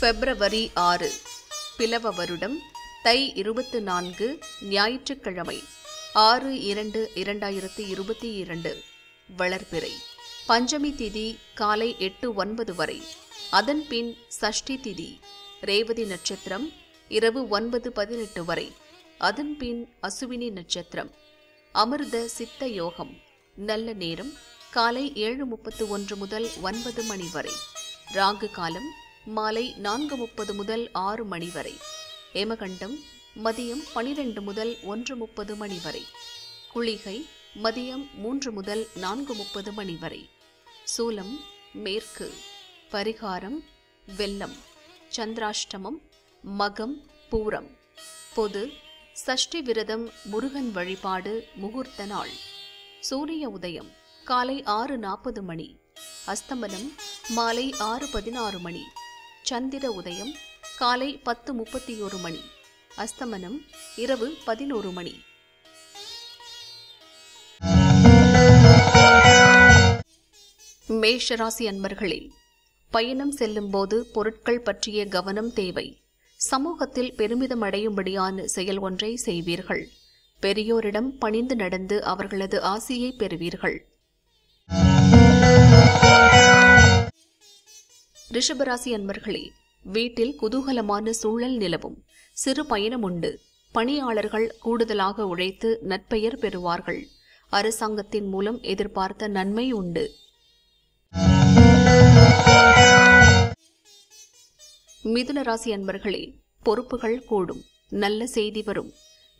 பிப்ரவரி ஆறு பிலவ வருடம் தை இருபத்து நான்கு ஞாயிற்றுக்கிழமை ஆறு இரண்டு இரண்டாயிரத்தி இருபத்தி இரண்டு வளர்பிறை. பஞ்சமி திதி காலை எட்டு ஒன்பது வரை. அதன் பின் சஷ்டி திதி ரேவதி நட்சத்திரம் இரவு ஒன்பது பதினெட்டு வரை. அதன் பின் அசுவினி நட்சத்திரம். அமிர்த சித்த யோகம். நல்ல நேரம் காலை ஏழு முப்பத்து ஒன்று முதல் ஒன்பது மணி வரை. ராகு காலம் மாலை நான்கு முப்பது முதல் ஆறு மணி வரை. ஏமகண்டம் மதியம் பனிரெண்டு முதல் ஒன்று முப்பது மணி வரை. குளிகை மதியம் மூன்று முதல் நான்கு முப்பது மணி வரை. சூலம் மேற்கு. பரிகாரம் வெள்ளம். சந்திராஷ்டமம் மகம் பூரம். பொது சஷ்டி விரதம் முருகன் வழிபாடு முகூர்த்த நாள். சூரிய உதயம் காலை ஆறு நாற்பது மணி. அஸ்தமனம் மாலை ஆறு பதினாறு மணி. சந்திர உதயம் காலை பத்து முப்பத்தி ஒரு மணி அஸ்தமனம் இரவு பதினோரு மணி. மேஷராசி அன்பர்களே பயணம் செல்லும்போது பொருட்கள் பற்றிய கவனம் தேவை. சமூகத்தில் பெருமிதம் அடையும்படியான செயல் ஒன்றை செய்வீர்கள். பெரியோரிடம் பணிந்து நடந்து அவர்களது ஆசையை பெறுவீர்கள். ரிஷபராசி அன்பர்களே வீட்டில் குதூகலமான சூழல் நிலவும். சிறு பயணம் உண்டு. பணியாளர்கள் கூடுதலாக உழைத்து நற்பெயர் பெறுவார்கள். அரசாங்கத்தின் மூலம் எதிர்பார்த்த நன்மை உண்டு. மிதுன ராசி அன்பர்களே பொறுப்புகள் கூடும். நல்ல செய்தி வரும்.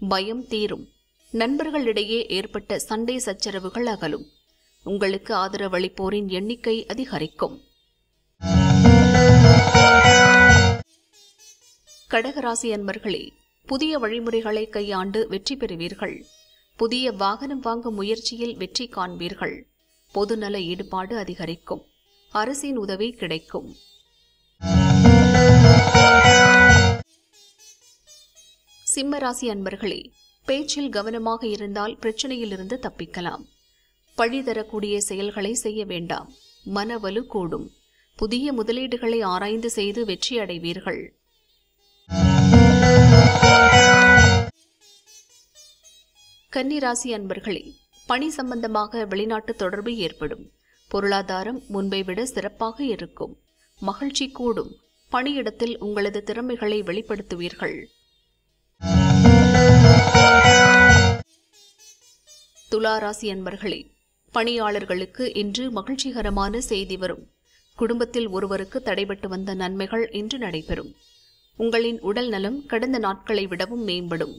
பயம் தீரும். நண்பர்களிடையே ஏற்பட்ட சண்டை சச்சரவுகள் அகலும். உங்களுக்கு ஆதரவளிப்போரின் எண்ணிக்கை அதிகரிக்கும். கடகராசி அன்பர்களே புதிய வழிமுறைகளை கையாண்டு வெற்றி பெறுவீர்கள். புதிய வாகனம் வாங்கும் முயற்சியில் வெற்றி காண்பீர்கள். பொதுநல ஈடுபாடு அதிகரிக்கும். அரசின் உதவி கிடைக்கும். சிம்மராசி அன்பர்களே பேச்சில் கவனமாக இருந்தால் பிரச்சனையிலிருந்து தப்பிக்கலாம். பழி தரக்கூடிய செயல்களை செய்ய வேண்டாம். மனவலு கூடும். புதிய முதலீடுகளை ஆராய்ந்து செய்து வெற்றி அடைவீர்கள். கன்னிராசி அன்பர்களே பணி சம்பந்தமாக வெளிநாட்டு தொடர்பு ஏற்படும். பொருளாதாரம் முன்பை விட சிறப்பாக இருக்கும். மகிழ்ச்சி கூடும். பணியிடத்தில் உங்களது திறமைகளை வெளிப்படுத்துவீர்கள். துளாராசி அன்பர்களே பணியாளர்களுக்கு இன்று மகிழ்ச்சிகரமான செய்தி வரும். குடும்பத்தில் ஒருவருக்கு தடைபட்டு வந்த நன்மைகள் இன்று நடைபெறும். உங்களின் உடல் நலம் கடந்த நாட்களை விடவும் மேம்படும்.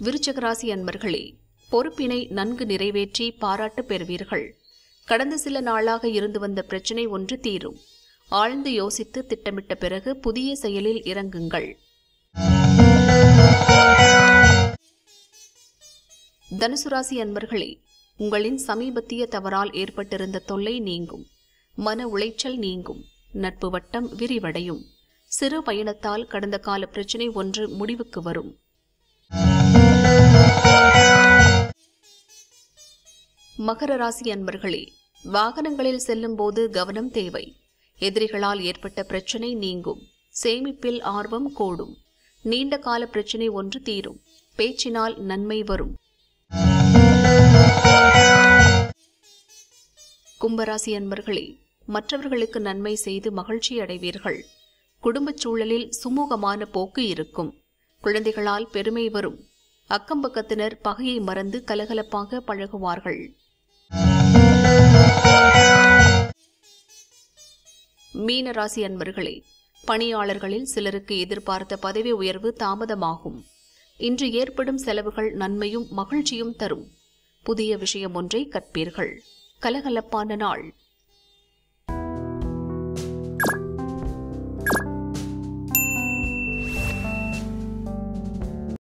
விருச்சகராசி அன்பர்களே பொறுப்பினை நன்கு நிறைவேற்றி பாராட்டு பெறுவீர்கள். கடந்த சில நாளாக இருந்து வந்த பிரச்சினை ஒன்று தீரும். ஆழ்ந்து யோசித்து திட்டமிட்ட பிறகு புதிய செயலில் இறங்குங்கள். தனுசுராசி அன்பர்களே உங்களின் சமீபத்திய தவறால் ஏற்பட்டிருந்த தொல்லை நீங்கும். மன உளைச்சல் நீங்கும். நட்பு வட்டம் விரிவடையும். சிறு பயணத்தால் கடந்த கால பிரச்சினை ஒன்று முடிவுக்கு வரும். மகர ராசி அன்பர்களே வாகனங்களில் செல்லும் போது கவனம் தேவை. எதிரிகளால் ஏற்பட்ட பிரச்சினை நீங்கும். சேமிப்பில் ஆர்வம் கூடும். நீண்ட கால பிரச்சினை ஒன்று தீரும். பேச்சினால் நன்மை வரும். கும்பராசி அன்பர்களே மற்றவர்களுக்கு நன்மை செய்து மகிழ்ச்சி அடைவீர்கள். குடும்பச் சூழலில் சுமூகமான போக்கு இருக்கும். குழந்தைகளால் பெருமை வரும். அக்கம்பக்கத்தினர் பகையை மறந்து கலகலப்பாக பழகுவார்கள். மீனராசி அன்பர்களே பணியாளர்களில் சிலருக்கு எதிர்பார்த்த பதவி உயர்வு தாமதமாகும். இன்று ஏற்படும் செலவுகள் நன்மையும் மகிழ்ச்சியும் தரும். புதிய விஷயம் ஒன்றை கற்பீர்கள். கலகலப்பான நாள்.